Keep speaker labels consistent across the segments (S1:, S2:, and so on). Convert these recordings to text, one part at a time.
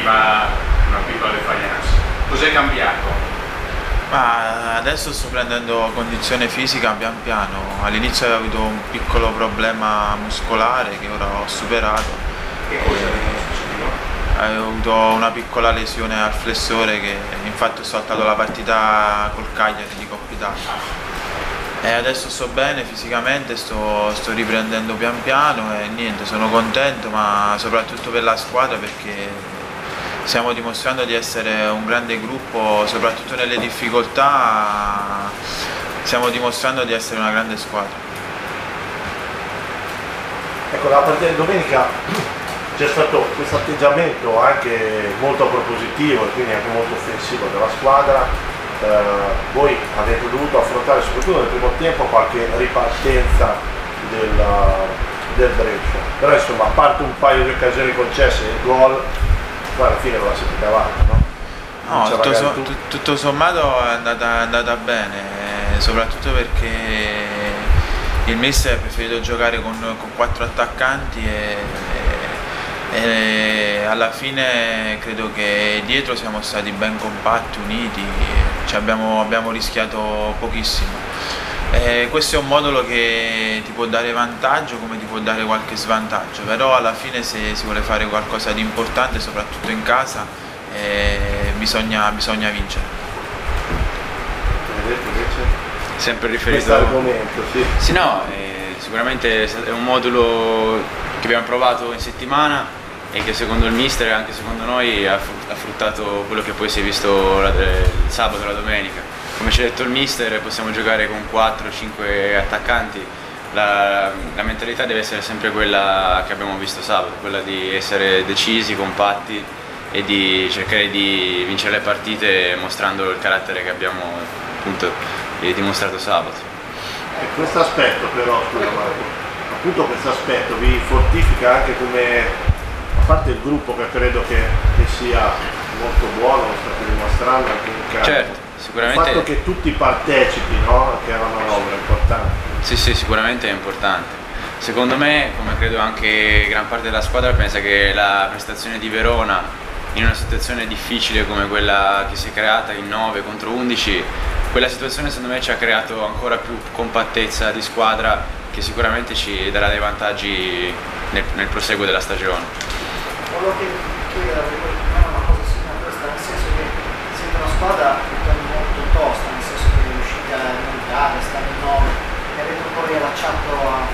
S1: sentiva una piccola defiance. Cos'è cambiato?
S2: Ma adesso sto prendendo condizione fisica pian piano. All'inizio avevo avuto un piccolo problema muscolare che ora ho superato.
S1: Che cosa è
S2: Avevo avuto una piccola lesione al flessore che infatti ho saltato la partita col Cagliari di Coppa Italia. E adesso sto bene fisicamente, sto, sto riprendendo pian piano e niente, sono contento ma soprattutto per la squadra perché stiamo dimostrando di essere un grande gruppo, soprattutto nelle difficoltà stiamo dimostrando di essere una grande squadra.
S3: Ecco, la partita di domenica c'è stato questo atteggiamento anche molto propositivo e quindi anche molto offensivo della squadra. Eh, voi avete dovuto affrontare soprattutto nel primo tempo qualche ripartenza della, del Brescia, però insomma a parte un paio di occasioni concesse e gol poi alla fine la siete cavata, no?
S2: No, tutto, so, tutto, sommato è andata, è andata bene, soprattutto perché il mister ha preferito giocare con, con quattro attaccanti e, e, alla fine credo che dietro siamo stati ben compatti, uniti, abbiamo, abbiamo rischiato pochissimo. Eh, questo è un modulo che ti può dare vantaggio come ti può dare qualche svantaggio, però alla fine se si vuole fare qualcosa di importante, soprattutto in casa, eh, bisogna, bisogna, vincere.
S4: Sempre riferito
S3: all'argomento, sì.
S4: Sì, no, eh, sicuramente è un modulo che abbiamo provato in settimana e che secondo il mister e anche secondo noi ha fruttato quello che poi si è visto il sabato e la domenica come ci ha detto il mister possiamo giocare con 4-5 attaccanti, la, la, mentalità deve essere sempre quella che abbiamo visto sabato, quella di essere decisi, compatti e di cercare di vincere le partite mostrando il carattere che abbiamo appunto dimostrato sabato.
S3: E questo aspetto però, scusa Marco, appunto questo aspetto vi fortifica anche come, a parte il gruppo che credo che, che sia molto buono, lo state dimostrando anche in casa.
S4: Certo Sicuramente...
S3: Il fatto che tutti partecipi, no? che è una manovra importante.
S4: Sì, sì, sicuramente è importante. Secondo me, come credo anche gran parte della squadra, pensa che la prestazione di Verona in una situazione difficile come quella che si è creata in 9 contro 11, quella situazione secondo me ci ha creato ancora più compattezza di squadra che sicuramente ci darà dei vantaggi nel, nel proseguo della stagione.
S5: Volevo chiedere a una cosa simile a questa, nel senso che siete una squadra tosta, nel senso che riuscite a montare, a stare in nome, e avete un po' riallacciato, a,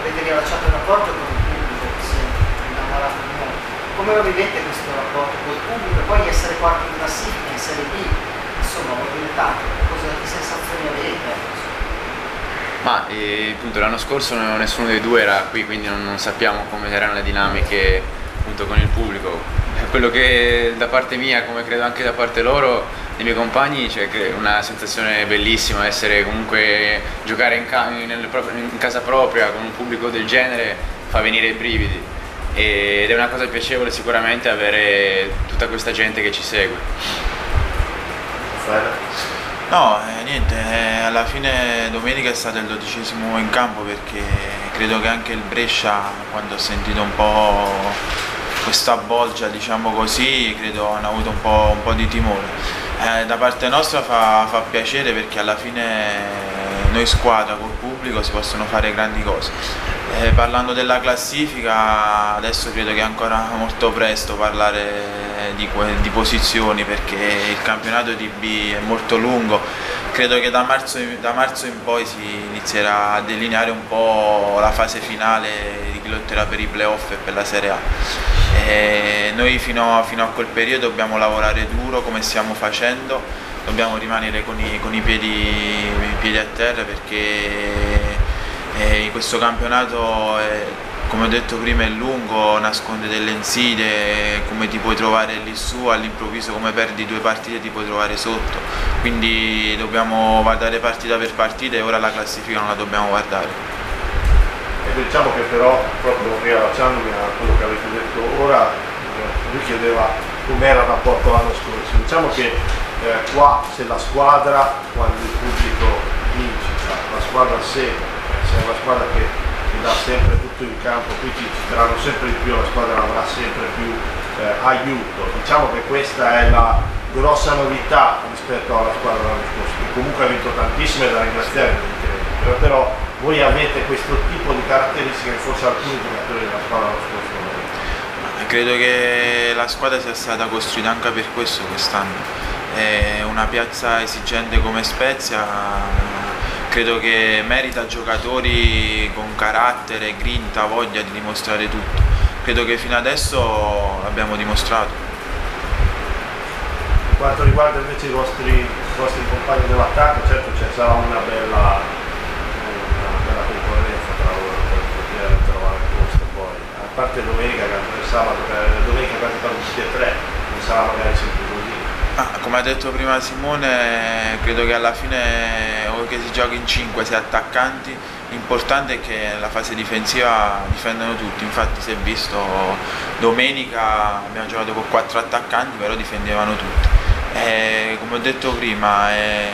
S5: avete riallacciato il rapporto con il pubblico che si è innamorato di noi. Come lo vivete questo rapporto con il pubblico e poi essere quarti in classifica in Serie B? Insomma, voi tanto, cosa, che sensazioni avete?
S4: Ma eh, appunto l'anno scorso nessuno dei due era qui, quindi non, non sappiamo come erano le dinamiche appunto con il pubblico. Quello che da parte mia, come credo anche da parte loro, dei miei compagni c'è una sensazione bellissima essere comunque giocare in, ca in, casa propria con un pubblico del genere fa venire i brividi ed è una cosa piacevole sicuramente avere tutta questa gente che ci segue.
S2: No, eh, niente, eh, alla fine domenica è stato il dodicesimo in campo perché credo che anche il Brescia quando ho sentito un po' questa bolgia diciamo così credo hanno avuto un po', un po di timore eh, da parte nostra fa, fa, piacere perché alla fine noi squadra col pubblico si possono fare grandi cose. Eh, parlando della classifica adesso credo che è ancora molto presto parlare di, di, posizioni perché il campionato di B è molto lungo, credo che da marzo, da marzo in poi si inizierà a delineare un po' la fase finale di chi lotterà per i playoff e per la Serie A. Noi fino a, fino a, quel periodo dobbiamo lavorare duro come stiamo facendo, dobbiamo rimanere con i, con i, piedi, i piedi, a terra perché eh, questo campionato è, come ho detto prima è lungo, nasconde delle insidie, come ti puoi trovare lì su, all'improvviso come perdi due partite ti puoi trovare sotto, quindi dobbiamo guardare partita per partita e ora la classifica non la dobbiamo guardare
S3: diciamo che però, proprio riallacciandomi a quello che avete detto ora, eh, lui chiedeva com'era il rapporto l'anno scorso. Diciamo che eh, qua se la squadra, quando il pubblico vince, cioè la squadra segue, se è una squadra che, dà sempre tutto in campo, qui ci, ci saranno sempre di più, la squadra avrà sempre più eh, aiuto. Diciamo che questa è la grossa novità rispetto alla squadra dell'anno scorso, che comunque ha vinto tantissime da ringraziare, però voi avete questo tipo di caratteristiche che forse alcuni giocatori della squadra dell'anno scorso.
S2: Credo che la squadra sia stata costruita anche per questo quest'anno. È una piazza esigente come Spezia, credo che merita giocatori con carattere, grinta, voglia di dimostrare tutto. Credo che fino adesso l'abbiamo dimostrato.
S3: Per quanto riguarda invece i vostri, i vostri compagni dell'attacco, certo ci sarà una bella, una bella concorrenza tra loro per poter trovare posto poi. A parte domenica, sabato, domenica quasi per tutti e tre, non sarà magari sempre così.
S2: Ah, come ha detto prima Simone, credo che alla fine o che si giochi in 5, 6 attaccanti, l'importante è che la fase difensiva difendano tutti, infatti si è visto domenica abbiamo giocato con 4 attaccanti, però difendevano tutti. E, come ho detto prima, è,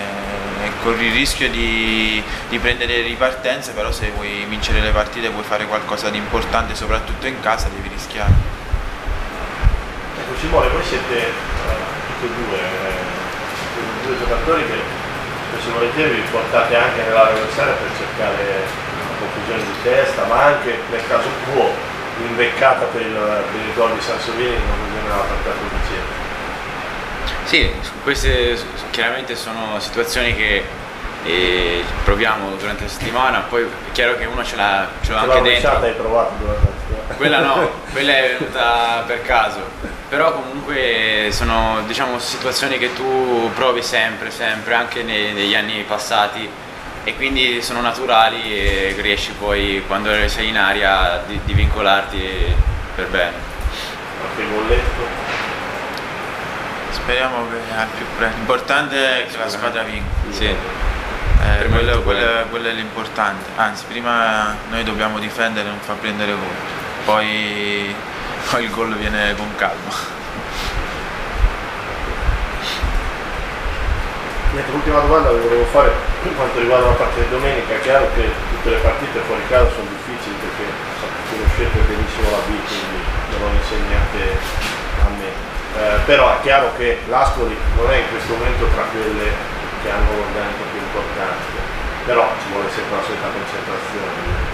S2: corri il rischio di, di prendere ripartenze, però se vuoi vincere le partite vuoi fare qualcosa di importante, soprattutto in casa, devi rischiare.
S3: Ecco Simone, voi siete eh, tutti e due, eh, due giocatori che spesso volentieri vi portate anche nell'area avversaria per cercare una confusione di testa, ma anche nel caso tuo imbeccata per il, per il gol di Sansovini in occasione della partita dicembre.
S4: Sì, queste chiaramente sono situazioni che eh, proviamo durante la settimana, poi è chiaro che uno ce l'ha, ce l'ha anche dentro.
S3: hai provato durante la settimana?
S4: Quella no, quella è venuta per caso, però comunque sono diciamo, situazioni che tu provi sempre, sempre, anche nei, negli anni passati e quindi sono naturali e riesci poi quando sei in aria di, di vincolarti per bene.
S3: Qualche golletto?
S2: Speriamo che al più presto. L'importante è che la squadra vinca.
S4: Sì.
S2: Eh, quello, quello-
S4: quello.
S2: è l'importante. Anzi, prima noi dobbiamo difendere e non far prendere gol. Poi, poi il gol viene con calma.
S3: L'ultima domanda che volevo fare per quanto riguarda la partita di domenica, è chiaro che tutte le partite fuori casa sono difficili perché conoscete benissimo la B, quindi me lo insegnate a me. Eh, però è chiaro che l'Ascoli non è in questo momento tra quelle che hanno l'organico più importante, però ci vuole sempre la solita concentrazione.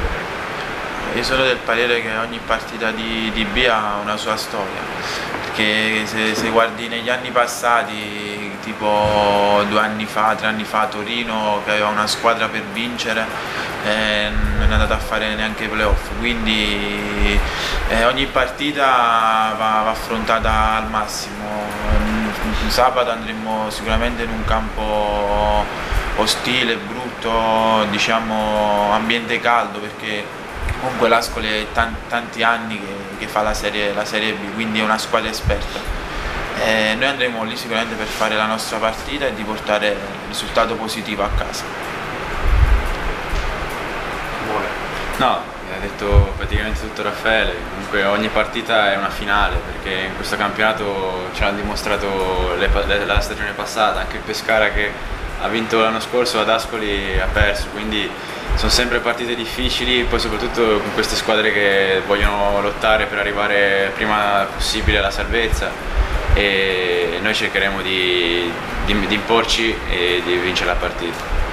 S2: Io sono del parere che ogni partita di, di B ha una sua storia, perché se, se guardi negli anni passati, tipo due anni fa, tre anni fa, Torino che aveva una squadra per vincere, eh, non è andata a fare neanche i playoff, quindi eh, ogni partita va, va affrontata al massimo. Sabato andremo sicuramente in un campo ostile, brutto, diciamo ambiente caldo perché comunque l'Ascoli è tan- tanti anni che, che fa la serie, la serie B, quindi è una squadra esperta. Eh, noi andremo lì sicuramente per fare la nostra partita e di portare il risultato positivo a casa.
S3: Simone.
S4: No, ha detto praticamente tutto Raffaele, comunque ogni partita è una finale perché in questo campionato ce l'ha dimostrato le le- la stagione passata, anche il Pescara che ha vinto l'anno scorso ad Ascoli ha perso, quindi sono sempre partite difficili, poi soprattutto con queste squadre che vogliono lottare per arrivare prima possibile alla salvezza e noi cercheremo di, di- di imporci e di vincere la partita.